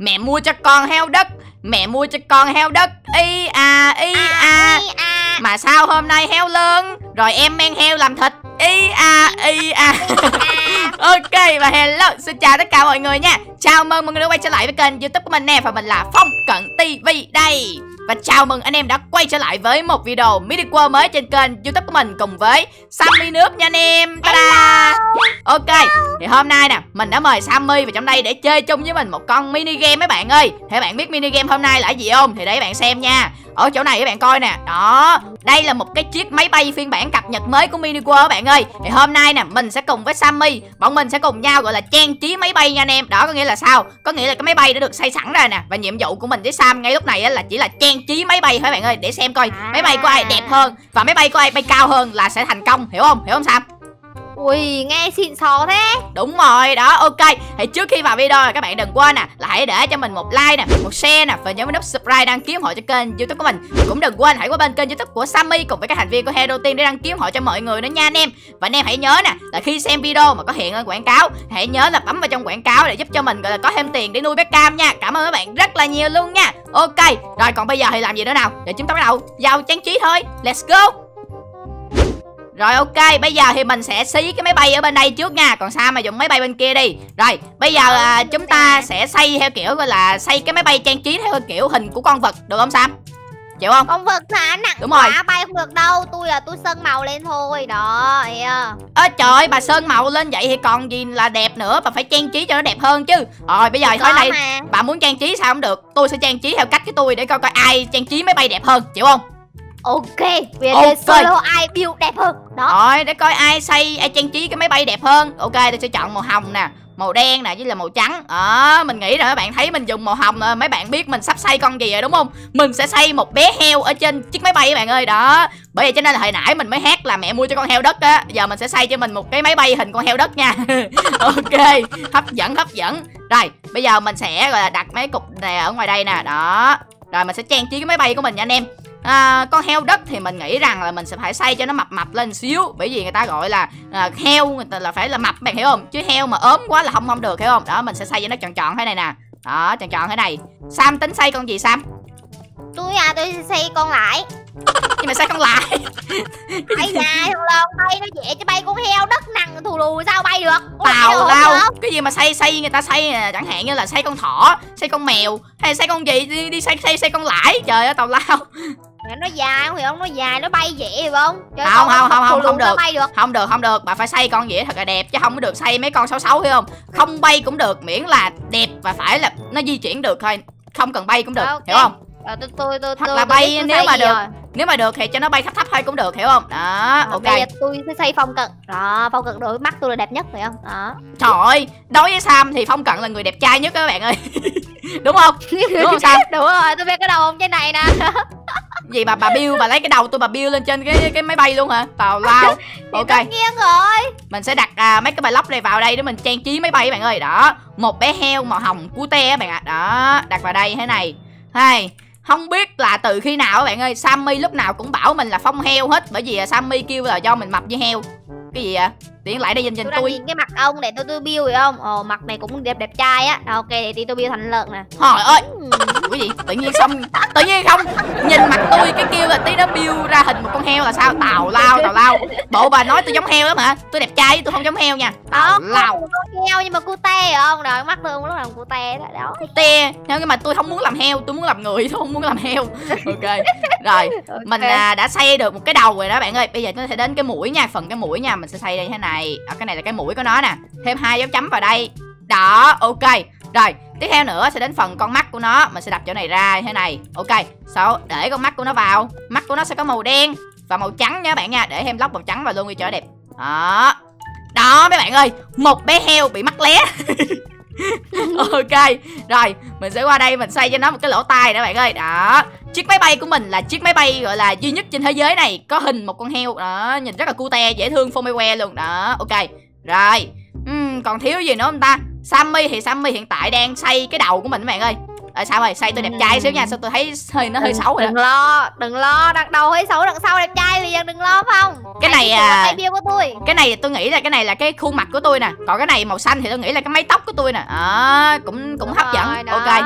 Mẹ mua cho con heo đất. Mẹ mua cho con heo đất. Y à y à, Ý, à. Mà sao hôm nay heo lớn? Rồi em mang heo làm thịt. Y à y à. Ok và hello Xin chào tất cả mọi người nha. Chào mừng mọi người đã quay trở lại với kênh youtube của mình nè. Và mình là Phong Cận TV đây và chào mừng anh em đã quay trở lại với một video mini world mới trên kênh youtube của mình cùng với Sammy nước nha anh em Ta-da! Ok, thì hôm nay nè Mình đã mời Sammy vào trong đây để chơi chung với mình một con mini game mấy bạn ơi thế bạn biết mini game hôm nay là gì không? Thì để bạn xem nha ở chỗ này các bạn coi nè. Đó, đây là một cái chiếc máy bay phiên bản cập nhật mới của mini world các bạn ơi. Thì hôm nay nè, mình sẽ cùng với Sammy Bọn mình sẽ cùng nhau gọi là trang trí máy bay nha anh em. Đó có nghĩa là sao? Có nghĩa là cái máy bay đã được xây sẵn rồi nè. Và nhiệm vụ của mình với Sam ngay lúc này á là chỉ là trang trí máy bay thôi bạn ơi Để xem coi máy bay của ai đẹp hơn. Và máy bay của ai bay cao hơn là sẽ thành công. Hiểu không? Hiểu không Sam? Ui nghe xịn sò thế. Đúng rồi, đó, ok. Thì trước khi vào video các bạn đừng quên nè Là hãy để cho mình một like nè, một share nè Và nhấn nút subscribe đăng ký ủng hộ cho kênh youtube của mình. Cũng đừng quên hãy qua bên kênh youtube của Sammy Cùng với các thành viên của Hero Team để đăng ký ủng hộ cho mọi người nữa nha anh em. Và anh em hãy nhớ nè Là khi xem video mà có hiện lên quảng cáo Hãy nhớ là bấm vào trong quảng cáo để giúp cho mình gọi là có thêm tiền để nuôi bé cam nha. Cảm ơn các bạn rất là nhiều luôn nha. Ok, rồi còn bây giờ thì làm gì nữa nào? Để chúng ta bắt đầu vào trang trí thôi. Let's go rồi ok, bây giờ thì mình sẽ xí cái máy bay ở bên đây trước nha Còn sao mà dùng máy bay bên kia đi Rồi, bây giờ à, chúng ta sẽ xây theo kiểu gọi là Xây cái máy bay trang trí theo kiểu hình của con vật Được không Sam? Chịu không? Con vật hả nặng Đúng rồi. quá bay không được đâu Tôi là tôi sơn màu lên thôi Đó? Ơ trời ơi, bà sơn màu lên vậy thì còn gì là đẹp nữa Bà phải trang trí cho nó đẹp hơn chứ Rồi bây giờ thôi này mà Bà muốn trang trí sao không được Tôi sẽ trang trí theo cách của tôi để coi coi ai trang trí máy bay đẹp hơn Chịu không? Ok Bây Ok. giờ solo ai build đẹp hơn? Đó. Rồi để coi ai xây ai trang trí cái máy bay đẹp hơn. Ok tôi sẽ chọn màu hồng nè Màu đen nè với là màu trắng. Đó mình nghĩ rồi các bạn thấy mình dùng màu hồng rồi Mấy bạn biết mình sắp xây con gì rồi đúng không? Mình sẽ xây một bé heo ở trên chiếc máy bay các bạn ơi. Đó Bởi vậy cho nên là hồi nãy mình mới hát là mẹ mua cho con heo đất á. Giờ mình sẽ xây cho mình một cái máy bay hình con heo đất nha. Ok Hấp dẫn hấp dẫn. Rồi bây giờ mình sẽ gọi là đặt mấy cục này ở ngoài đây nè. Đó Rồi mình sẽ trang trí cái máy bay của mình nha anh em à, con heo đất thì mình nghĩ rằng là mình sẽ phải xây cho nó mập mập lên xíu. Bởi vì người ta gọi là à, heo người ta là phải là mập bạn hiểu không? Chứ heo mà ốm quá là không không được hiểu không? Đó mình sẽ xây cho nó tròn tròn thế này nè. Đó tròn tròn thế này. Sam tính xây con gì sam? Tôi à tôi xây con lại. Nhưng mà xây con lại. Ấy da thằng lon bay nó dễ cho bay con heo đất nặng thù lù sao bay được? Tào không lao. cái gì mà xây xây người ta xây à, chẳng hạn như là xây con thỏ xây con mèo hay xây con gì đi, đi xây xây xây con lãi. Trời ơi tào lao nó dài không hiểu không nó dài nó bay dễ hiểu không? Trời Không, không, không, không, không được. bay được. Không được không được. Bà phải xây con gì thật là đẹp chứ không có được xây mấy con xấu xấu hiểu không? Không bay cũng được miễn là đẹp và phải là nó di chuyển được thôi. Không cần bay cũng được Ok. hiểu không? Rồi tôi tôi tôi Hoặc tôi- là tôi bay tôi nếu mà được. rồi. nếu mà được thì cho nó bay thấp thấp thôi cũng được hiểu không? Đó Rồi, ok. Bây giờ tôi sẽ xây phong cận. Đó phong cận đối mắt tôi là đẹp nhất phải không? Đó. Trời ơi đối với sam thì phong cận là người đẹp trai nhất các bạn ơi. Đúng không? Đúng không sam? Đúng rồi tôi biết cái đầu ông trên này nè gì bà bà bill bà lấy cái đầu tôi bà bill lên trên cái cái máy bay luôn hả? Tào lao. Ok. rồi. Mình sẽ đặt à, mấy cái bài lóc này vào đây để mình trang trí máy bay các bạn ơi. Đó một bé heo màu hồng cute các bạn ạ. Đó đặt vào đây thế này. Hay không biết là từ khi nào các bạn ơi sammy lúc nào cũng bảo mình là phong heo hết bởi vì à, sammy kêu là do mình mập như heo. Cái gì ạ tiến lại đây nhìn nhìn tôi đang tôi. nhìn cái mặt ông để tôi tôi build hiểu không? Ồ mặt này cũng đẹp đẹp trai á. Rồi, ok để tí tôi build thành lợn nè. Trời ơi. Cái gì? Tự nhiên xong. Tự nhiên không? Nhìn mặt tôi cái kêu là tí nó build ra hình một con heo là sao? Tào lao tào lao. Bộ bà nói tôi giống heo lắm hả? Tôi đẹp trai tôi không giống heo nha. Tào lao. con heo nhưng mà cute hiểu không rồi mắt tôi lúc làm cute đó đó. Te. Nhưng mà tôi không muốn làm heo tôi muốn làm người tôi không muốn làm heo. Ok. Rồi mình Ok. à, đã xây được một cái đầu rồi đó bạn ơi. Bây giờ chúng ta sẽ đến cái mũi nha phần cái mũi nha mình sẽ xây đây thế này ở à, cái này là cái mũi của nó nè. Thêm hai dấu chấm vào đây. Đó, ok. Rồi, tiếp theo nữa sẽ đến phần con mắt của nó. Mình sẽ đặt chỗ này ra như thế này. Ok, sau, để con mắt của nó vào. Mắt của nó sẽ có màu đen và màu trắng nha bạn nha. Để thêm lóc màu trắng vào luôn đi cho đẹp. Đó. Đó, mấy bạn ơi, một bé heo bị mắc lé. ok rồi mình sẽ qua đây mình xây cho nó một cái lỗ tai nữa bạn ơi. Đó chiếc máy bay của mình là chiếc máy bay gọi là duy nhất trên thế giới này có hình một con heo. Đó nhìn rất là cute dễ thương phô que luôn. Đó ok rồi. Uhm, còn thiếu gì nữa không ta? Sammy thì sammy hiện tại đang xây cái đầu của mình các bạn ơi à, sao rồi? Xây tôi đẹp trai xíu nha sao tôi thấy hơi nó hơi xấu rồi đừng đó? lo đừng lo đằng đầu hơi xấu đằng sau đẹp trai liền đừng lo không? Cái này, à, của tôi. cái này tôi nghĩ là cái này là cái khuôn mặt của tôi nè. Còn cái này màu xanh thì tôi nghĩ là cái mái tóc của tôi nè. À, cũng cũng hấp dẫn. Rồi, đó. ok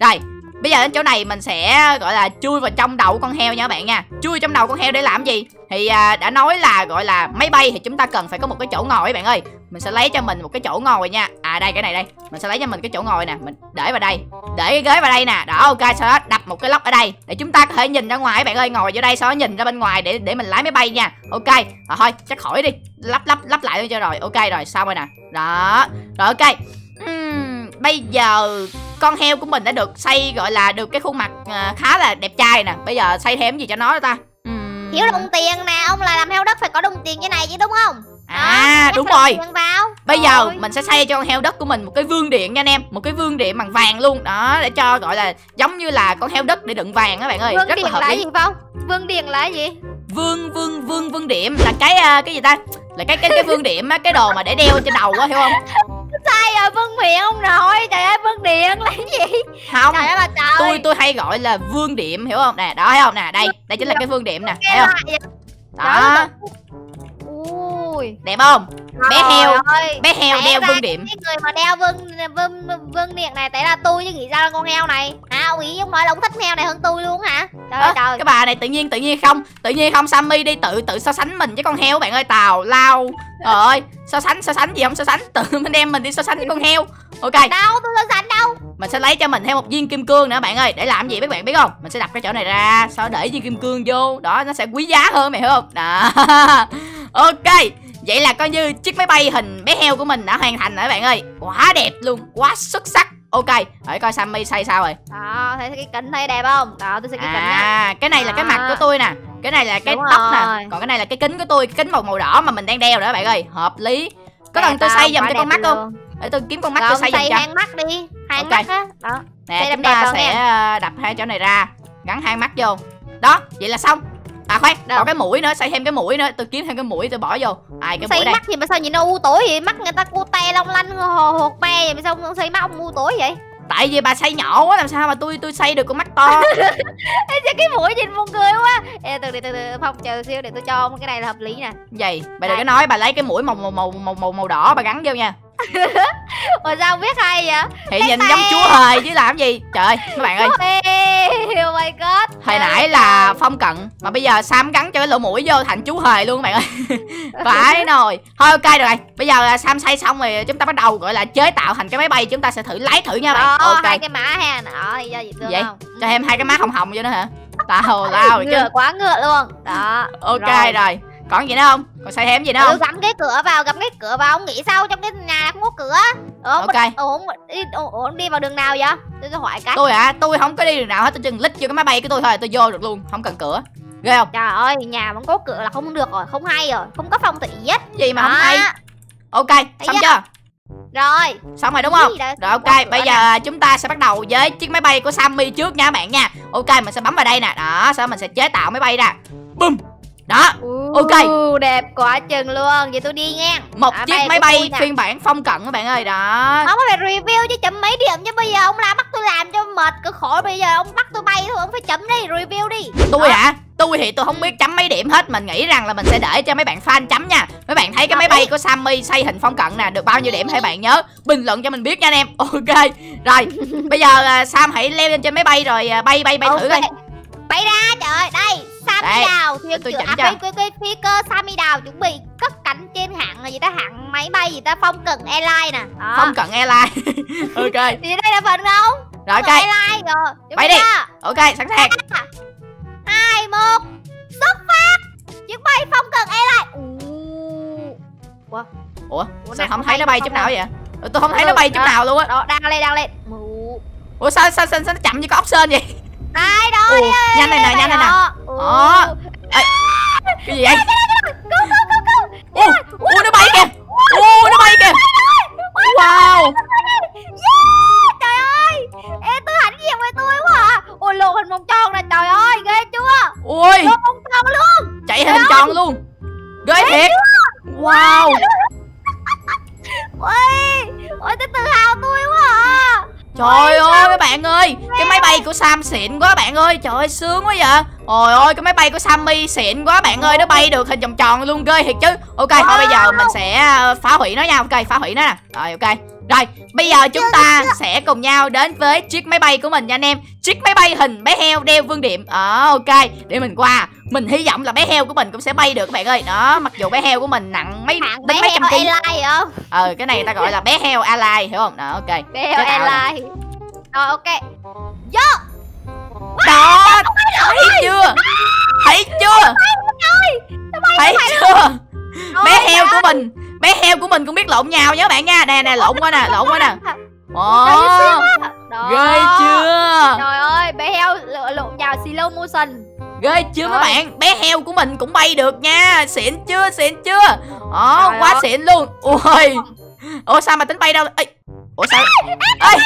rồi bây giờ đến chỗ này mình sẽ gọi là chui vào trong đầu con heo nha các bạn nha. Chui trong đầu con heo để làm gì? Thì à, đã nói là gọi là máy bay thì chúng ta cần phải có một cái chỗ ngồi các bạn ơi. Mình sẽ lấy cho mình một cái chỗ ngồi nha. À đây cái này đây. Mình sẽ lấy cho mình cái chỗ ngồi nè. Mình để vào đây. Để cái ghế vào đây nè. Đó ok sau đó đặt một cái lốc ở đây. Để chúng ta có thể nhìn ra ngoài các bạn ơi. Ngồi vô đây sau đó nhìn ra bên ngoài để để mình lái máy bay nha. Ok. À, thôi chắc khỏi đi. Lắp lắp lắp lại cho rồi. Ok rồi xong rồi nè. Đó. Rồi ok. Uhm, bây giờ con heo của mình đã được xây gọi là được cái khuôn mặt à, khá là đẹp trai nè. Bây giờ xây thêm gì cho nó ta? Ừm, thiếu đồng tiền nè ông là làm heo đất phải có đồng tiền như này chứ đúng không? À Đó, đúng rồi. vào bây giờ Rồi. mình sẽ xây cho con heo đất của mình một cái vương điện nha anh em một cái vương điện bằng vàng luôn. Đó để cho gọi là giống như là con heo đất để đựng vàng các bạn ơi vương rất điền là hợp là lý. gì không vương điền là gì? Vương vương vương vương điểm là cái à, cái gì ta? Là cái cái cái vương điểm á cái đồ mà để đeo trên đầu á hiểu không rồi vương miện ông nội trời ơi vương điện là gì? Không trời ơi là trời. tôi tôi hay gọi là vương điểm hiểu không? Nè đó thấy không? Nè đây đây chính là cái vương điểm nè thấy không? vậy. đó ui đẹp không? Bé heo. Ơi. bé heo Té đeo vương điểm. cái người mà đeo vương vương vương, vương điện này tại là tôi chứ nghĩ ra là con heo này. À ông ý ông nói là ông thích heo này hơn tôi luôn hả? Trời ơi trời. cái bà này tự nhiên tự nhiên không? Tự nhiên không? Sammy đi tự tự so sánh mình với con heo bạn ơi tào lao. Trời ơi so sánh so sánh gì không so sánh? Tự mình đem mình đi so sánh với con heo. Ok. Đâu tôi so sánh đâu. Mình sẽ lấy cho mình thêm một viên kim cương nữa bạn ơi để làm gì các bạn biết không? Mình sẽ đặt cái chỗ này ra sau đó để viên kim cương vô. Đó nó sẽ quý giá hơn mày hiểu không? Đó. Ok vậy là coi như chiếc máy bay hình bé heo của mình đã hoàn thành rồi các bạn ơi. Quá đẹp luôn quá xuất sắc. Ok để coi Sammy xây sao rồi. Đó thấy cái kính thấy đẹp không? Đó tôi sẽ cái kính nha à cái này là cái mặt Đó. của tôi nè. Cái này là cái Đúng tóc nè. còn cái này là cái kính của tôi cái kính màu màu đỏ mà mình đang đeo nữa các bạn ơi. Hợp lý. Có cần tôi xây Quá cho con mắt không? để tôi kiếm con mắt tôi xây xây cho. hang mắt đi. Hang Ok. mắt á. Đó. Nè Xây chúng ta sẽ ờ, đập hai chỗ này ra. Gắn hai mắt vô. Đó vậy là xong à khoan Đâu? còn cái mũi nữa xây thêm cái mũi nữa tôi kiếm thêm cái mũi tôi bỏ vô. Ai cái mũi xây đây? mắt thì mà sao nhìn nó u tối vậy? Mắt người ta cute long lanh hồ hột me vậy mà sao xây mắt ông u tối vậy? Tại vì bà xây nhỏ quá làm sao mà tôi tôi xây được con mắt to? Cái mũi nhìn buồn cười quá. Ê, từ từ từ từ phong chờ xíu để tôi cho cái này là hợp lý nè. Vậy bà đừng có nói bà lấy cái mũi màu màu màu màu màu, màu đỏ bà gắn vô nha. Ủa sao biết hay vậy? Thì Cái nhìn tay. giống chúa hề chứ làm gì? Trời ơi các bạn ơi oh my god. Hồi nãy là phong cận mà bây giờ sam gắn cho cái lỗ mũi vô thành chú hề luôn các bạn ơi. Phải rồi thôi ok rồi. Bây giờ sam xây xong rồi chúng ta bắt đầu gọi là chế tạo thành cái máy bay. Chúng ta sẽ thử lái thử nha bạn. Ok. hai cái mã ha. Đó do gì tương Vậy? không cho em hai cái má hồng hồng vô nữa hả? Tao lao chứ. ngựa quá ngựa luôn. Đó ok rồi. rồi. Còn gì nữa không? Còn xây thêm gì nữa ừ, không? gắm cái cửa vào gắm cái cửa vào ông nghĩ sao trong cái nhà không có cửa. Ừ, ông Ok. ừ, ông đi ừ, ông đi vào đường nào vậy? Tôi sẽ hỏi cái. Tôi hả? Tôi không có đi đường nào hết tôi chừng lít vô cái máy bay của tôi thôi tôi vô được luôn không cần cửa. Ghê không? Trời ơi nhà mà không có cửa là không được rồi không hay rồi không có phong thủy gì hết gì mà không Đó. hay? Ok xong Thấy chưa? Rồi. Xong rồi đúng không? Rồi không ok bây nè. giờ chúng ta sẽ bắt đầu với chiếc máy bay của sammy trước nha các bạn nha. Ok mình sẽ bấm vào đây nè. Đó sau mình sẽ chế tạo máy bay ra. Bum đó ok. Đẹp quá chừng luôn. Vậy tôi đi nghe một À, chiếc máy bay phiên bản phong cận các bạn ơi đó. Không có phải review chứ chấm mấy điểm chứ bây giờ ông làm bắt tôi làm cho mệt cực khổ. Bây giờ ông bắt tôi bay thôi ông phải chấm đi review đi. Tôi hả? Tôi thì tôi không biết chấm mấy điểm hết. Mình nghĩ rằng là mình sẽ để cho mấy bạn fan chấm nha. Mấy bạn thấy cái máy bay của sammy xây hình phong cận nè được bao nhiêu điểm hãy bạn? Nhớ bình luận cho mình biết nha anh em. Ok rồi. Bây giờ à, sam hãy leo lên trên máy bay rồi à, bay bay bay thử Ok. coi. Bay ra trời ơi đây Sammy đào thuyền tôi chỉnh à, cho. phi, phi, phi cơ Sammy đào chuẩn bị cất cánh trên hãng gì ta? Hãng máy bay gì ta? Phong cận airline nè. Đó. Phong cận airline ok. Thì đây là phần không? Rồi ok. Airline rồi. Chuẩn Bay đi. chưa? ok sẵn sàng. hai một. Xuất phát. Chuyến bay phong cận airline Ủa. ủa? Ủa, sao nó không thấy nó bay chút à? nào vậy Ừ, tôi không thấy nó Ừ, bay chút đó. nào luôn á. Đó đang lên đang lên. Ủa sao sao sao, sao nó chậm như con ốc sên vậy đây đó Ủa, đi, nhanh này nè, nhanh này nè. Đó. cái gì vậy? Cứu, cứu, cứu, cứu. ủa nó bay kìa. ủa nó bay kìa. wow. trời ơi Ê tôi hãnh diện với tôi quá à. Ôi lộ hình vòng tròn này trời ơi ghê chưa? Ui Lộ vòng tròn luôn. Chạy hình tròn luôn. Ghê thiệt. wow. Ôi Ôi tôi tự hào tôi quá à trời ơi mấy bạn ơi cái máy bay của sam xịn quá bạn ơi trời ơi sướng quá vậy. Ôi ôi cái máy bay của Sammy xịn quá bạn ơi Nó bay được hình vòng tròn luôn ghê thiệt chứ. Ok thôi bây giờ mình sẽ ờ, phá hủy nó nha. Ok phá hủy nó nè. Rồi ok Rồi bây giờ chúng ta sẽ cùng nhau đến với chiếc máy bay của mình nha anh em. Chiếc máy bay hình bé heo đeo vương điểm. Ờ ok để mình qua. Mình hy vọng là bé heo của mình cũng sẽ bay được các bạn ơi. Đó mặc dù bé heo của mình nặng mấy bé mấy heo trăm không? Ờ cái này người ta gọi là bé heo ally hiểu không? Đó ok. Bé heo ảo rồi. Ok. Đó thấy chưa? Thấy chưa? Thấy chưa? Bé heo của mình Bé heo của mình cũng biết lộn nhào nhớ bạn nha. Nè nè lộn qua nè lộn qua nè. Ồ. Ghê chưa? Trời ơi bé heo lộn vào slow motion. Ghê chưa mấy Rồi. bạn? Bé heo của mình cũng bay được nha. Xịn chưa xịn chưa? Ồ Trời quá ơi. xịn luôn. Ui Ủa sao mà tính bay đâu? Ê, Ủa sao? Ê.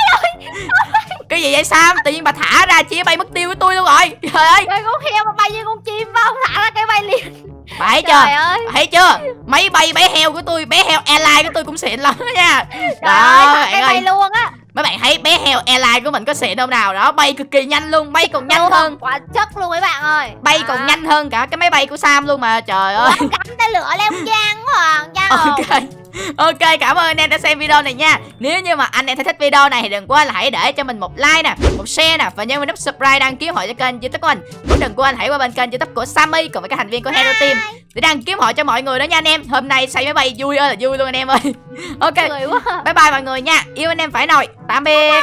Cái gì vậy Sam? Tự nhiên bà thả ra chia bay mất tiêu với tôi luôn rồi. Trời ơi. Trời con heo mà bay như con chim phải không? Thả ra cái bay liền Thấy chưa? Ơi. Chưa? Máy bay bé heo của tôi Bé heo airline của tôi cũng xịn lắm đó nha. Trời Đó ơi bay luôn á. Mấy bạn thấy bé heo airline của mình có xịn không nào? Đó bay cực kỳ nhanh luôn Bay còn nhanh hơn. Quả chất luôn mấy bạn ơi. Bay còn À. nhanh hơn cả cái máy bay của Sam luôn mà Trời ơi. Cắm tay lửa lên Giang quá à Giang Ok Ok cảm ơn anh em đã xem video này nha. Nếu như mà anh em thấy thích video này thì đừng quên là hãy để cho mình một like nè Một share nè Và nhớ vào nút subscribe đăng ký hội cho kênh youtube của mình. Cũng đừng quên hãy qua bên kênh youtube của Sammy Cùng với các thành viên của Hero Team Để đăng ký hội cho mọi người đó nha anh em. Hôm nay xây máy bay vui ơi là vui luôn anh em ơi. Ok. Bye bye mọi người nha. Yêu anh em phải nồi. Tạm biệt